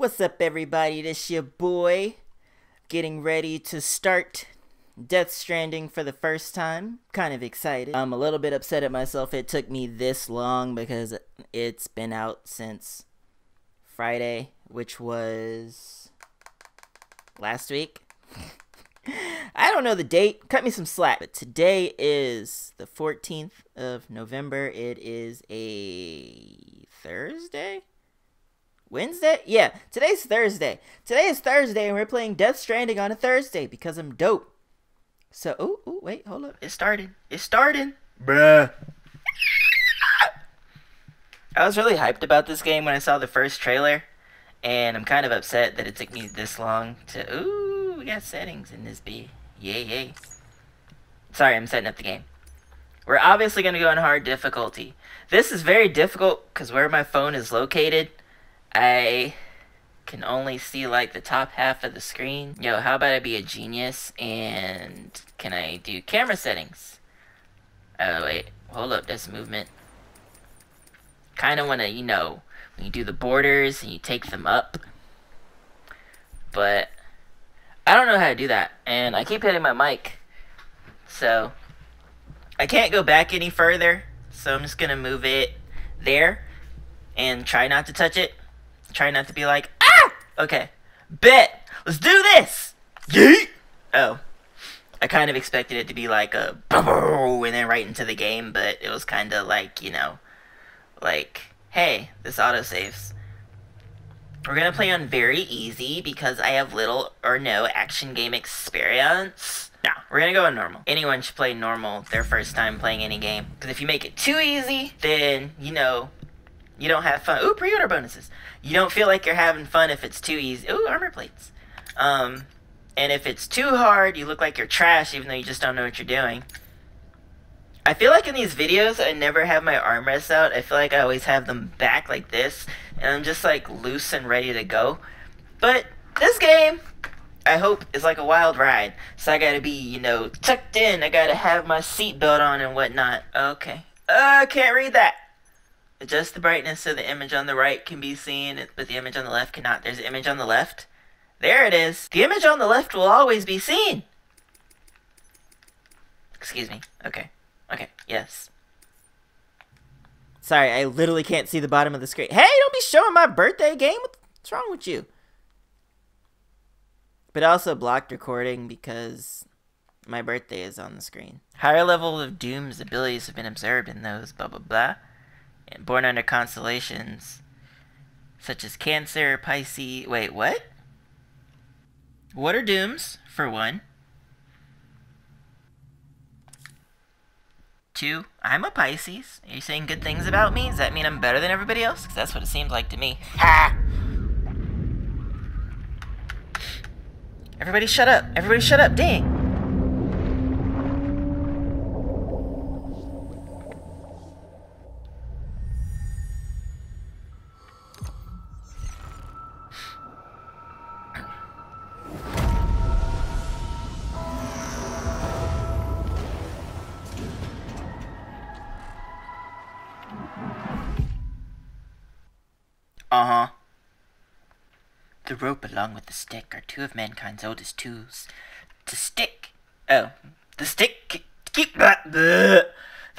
What's up, everybody? This your boy, getting ready to start Death Stranding for the first time. Kind of excited. I'm a little bit upset at myself. It took me this long because it's been out since Friday, which was last week. I don't know the date. Cut me some slack. But today is the 14th of November. It is a Thursday? Wednesday? Yeah, today's Thursday. Today is Thursday, and we're playing Death Stranding on a Thursday because I'm dope. So, oh, oh, wait, hold up. It's starting. It's starting. Bruh. I was really hyped about this game when I saw the first trailer, and I'm kind of upset that it took me this long to. Ooh, we got settings in this B. Yay, yay. Sorry, I'm setting up the game. We're obviously going to go in hard difficulty. This is very difficult because where my phone is located, I can only see like the top half of the screen. Yo, how about I be a genius and can I do camera settings? Oh, wait. Hold up, that's movement. Kind of want to, you know, when you do the borders and you take them up. But I don't know how to do that. And I keep hitting my mic. So I can't go back any further. So I'm just going to move it there and try not to touch it. Try not to be like, ah! Okay. Bet! Let's do this! Yeet! Oh. I kind of expected it to be like a and then right into the game, but it was kind of like, you know, like, hey, this autosaves. We're gonna play on very easy because I have little or no action game experience. No, we're gonna go on normal. Anyone should play normal their first time playing any game. Because if you make it too easy, then, you know, you don't have fun. Ooh, pre-order bonuses. You don't feel like you're having fun if it's too easy. Ooh, armor plates. Um, and if it's too hard, you look like you're trash even though you just don't know what you're doing. I feel like in these videos, I never have my armrests out. I feel like I always have them back like this. And I'm just like loose and ready to go. But this game, I hope, is like a wild ride. So I gotta be, you know, tucked in. I gotta have my seatbelt on and whatnot. Okay. I uh, can't read that. Adjust the brightness so the image on the right can be seen, but the image on the left cannot. There's an image on the left. There it is. The image on the left will always be seen. Excuse me. Okay. Okay. Yes. Sorry, I literally can't see the bottom of the screen. Hey, don't be showing my birthday game. What's wrong with you? But I also blocked recording because my birthday is on the screen. Higher level of DOOMS abilities have been observed in those blah blah blah born under constellations such as Cancer, Pisces. Wait, what? What are dooms, for one? Two, I'm a Pisces. Are you saying good things about me? Does that mean I'm better than everybody else? Because that's what it seems like to me. Ha! Everybody shut up. Everybody shut up. Dang. The rope along with the stick are two of mankind's oldest tools. The stick... Oh. The stick keep... The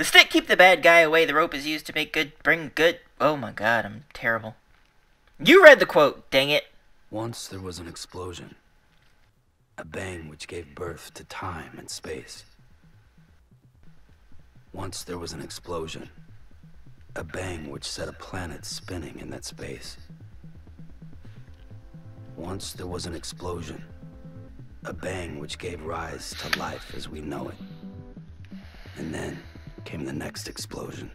stick keep the bad guy away. The rope is used to make good... Bring good... Oh my god, I'm terrible. You read the quote, dang it. Once there was an explosion. A bang which gave birth to time and space. Once there was an explosion. A bang which set a planet spinning in that space. Once there was an explosion. A bang which gave rise to life as we know it. And then came the next explosion.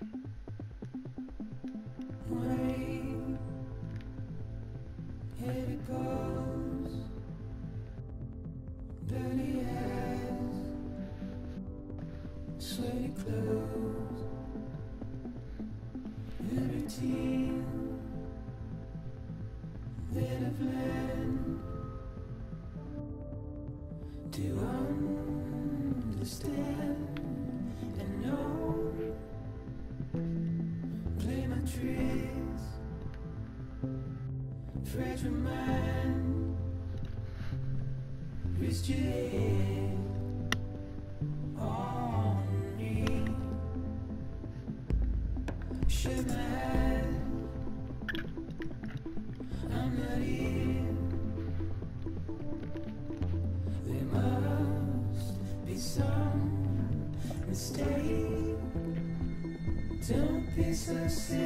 sweaty clothes. Liberty some mistake. Don't be so serious.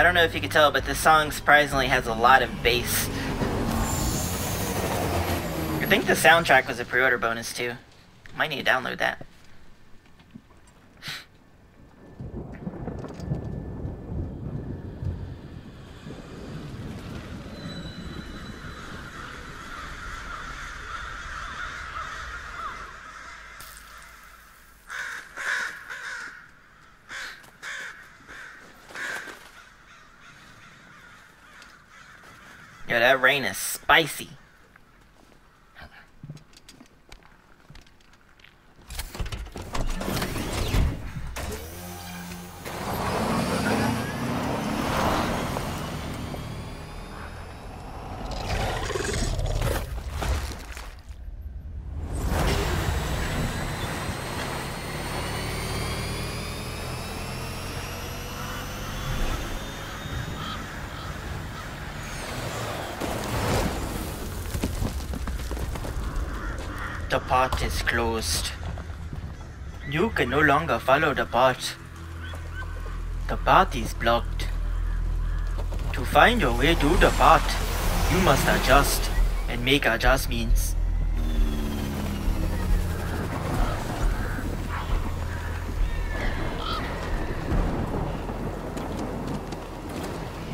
I don't know if you can tell, but this song surprisingly has a lot of bass. I think the soundtrack was a pre-order bonus too. Might need to download that. Rain is spicy. The path is closed. You can no longer follow the path. The path is blocked. To find your way to the path, you must adjust and make adjustments.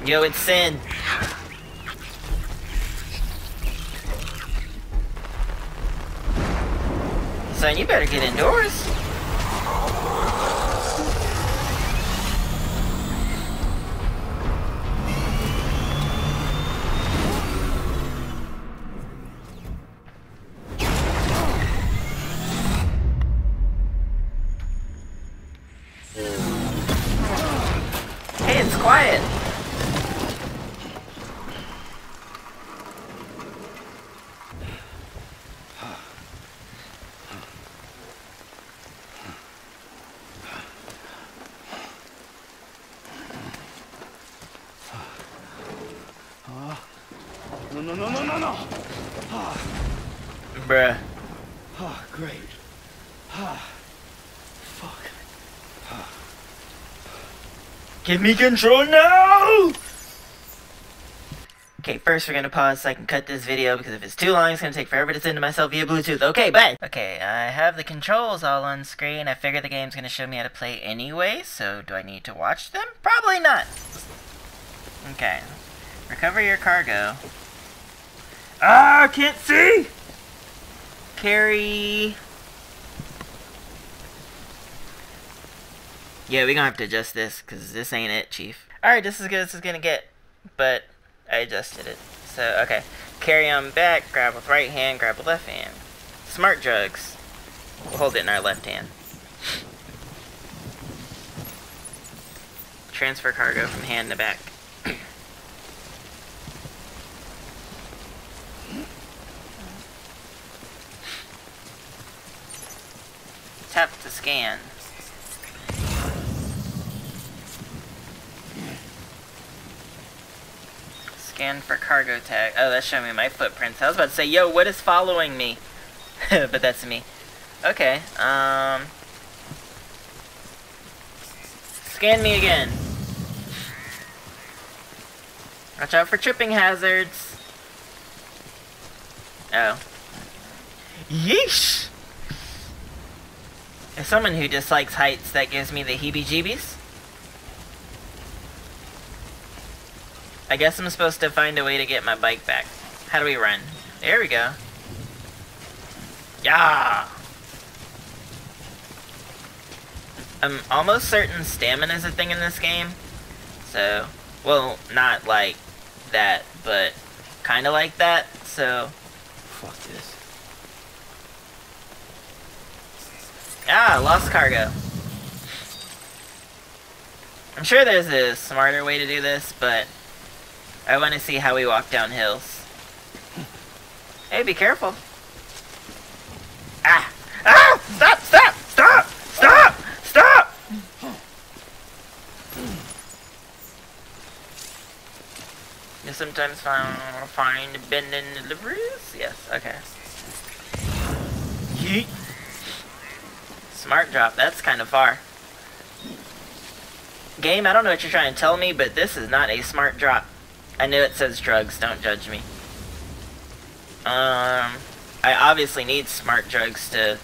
Yo, it's Sin. Son, you better get indoors. No, no! Bruh. Oh, great. Ah, fuck. Give me control now! Okay, first we're gonna pause so I can cut this video because if it's too long, it's gonna take forever to send to myself via Bluetooth. Okay, bye! Okay, I have the controls all on screen. I figure the game's gonna show me how to play anyway, so do I need to watch them? Probably not! Okay. Recover your cargo. Ah, I can't see! Carry... Yeah, we're gonna have to adjust this, because this ain't it, Chief. Alright, this is good as it's gonna get, but I adjusted it. So, okay. Carry on back, grab with right hand, grab with left hand. Smart drugs. We'll hold it in our left hand. Transfer cargo from hand to back. Tap to scan. Scan for cargo tag. Oh, that's showing me my footprints. I was about to say, yo, what is following me? but that's me. Okay, um... Scan me again. Watch out for tripping hazards. Oh. Yeesh! As someone who dislikes heights, that gives me the heebie-jeebies. I guess I'm supposed to find a way to get my bike back. How do we run? There we go. Yeah! I'm almost certain stamina is a thing in this game. So, well, not like that, but kind of like that. So, Fuck this. Ah, lost cargo. I'm sure there's a smarter way to do this, but I want to see how we walk down hills. Hey, be careful. Ah! Ah! Stop! Stop! Stop! Stop! Stop! You sometimes find, find abandoned deliveries? Yes, okay. Yeet. Smart drop, that's kind of far. Game, I don't know what you're trying to tell me, but this is not a smart drop. I know it says drugs, don't judge me. Um, I obviously need smart drugs to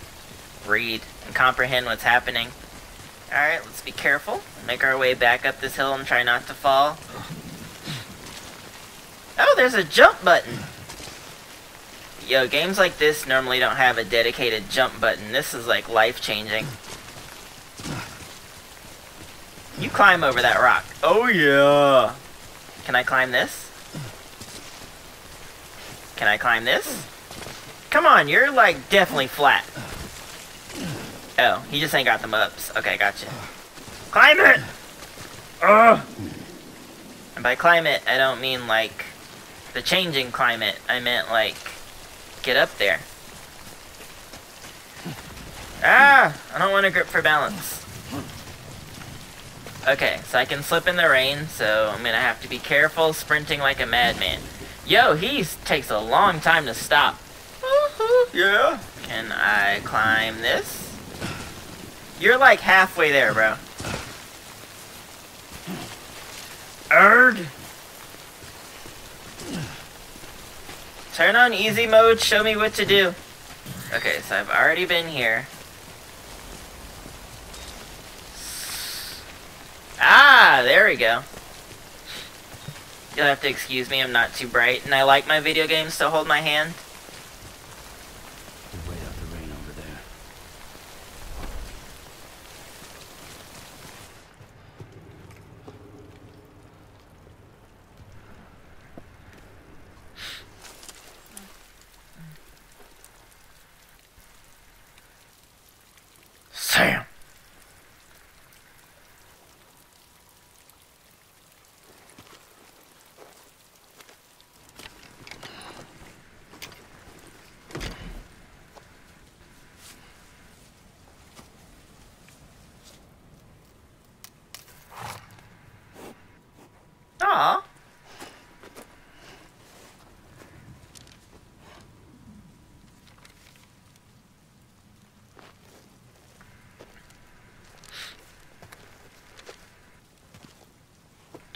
read and comprehend what's happening. Alright, let's be careful. Make our way back up this hill and try not to fall. Oh, there's a jump button! Yo, games like this normally don't have a dedicated jump button. This is like life-changing. You climb over that rock. Oh yeah! Can I climb this? Can I climb this? Come on, you're like definitely flat. Oh, he just ain't got the ups. Okay, gotcha. Climb it! Ugh! And by climate, I don't mean like the changing climate. I meant like get up there. Ah! I don't want to grip for balance. Okay, so I can slip in the rain, so I'm gonna have to be careful sprinting like a madman. Yo, he takes a long time to stop. yeah. Can I climb this? You're like halfway there, bro. Erg. Turn on easy mode, show me what to do. Okay, so I've already been here. Ah, there we go. You'll have to excuse me, I'm not too bright, and I like my video games to hold my hand. We'll wait out the rain over there. Sam. Aw.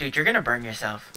Dude, you're gonna burn yourself.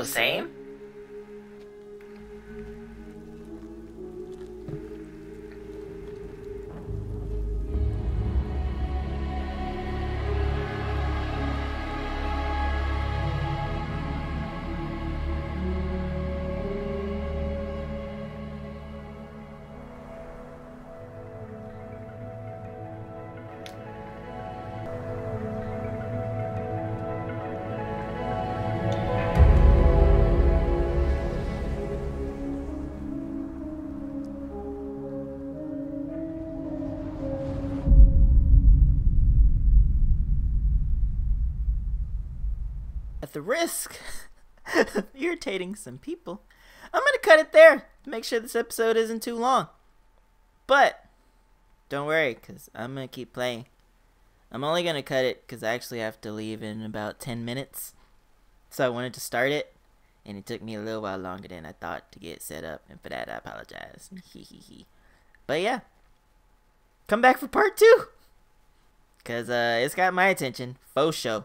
Same? At the risk of irritating some people, I'm gonna cut it there to make sure this episode isn't too long. But don't worry, cause I'm gonna keep playing. I'm only gonna cut it because I actually have to leave in about 10 minutes. So I wanted to start it, and it took me a little while longer than I thought to get set up, and for that I apologize. But yeah, come back for part two, cause uh, it's got my attention. Faux show.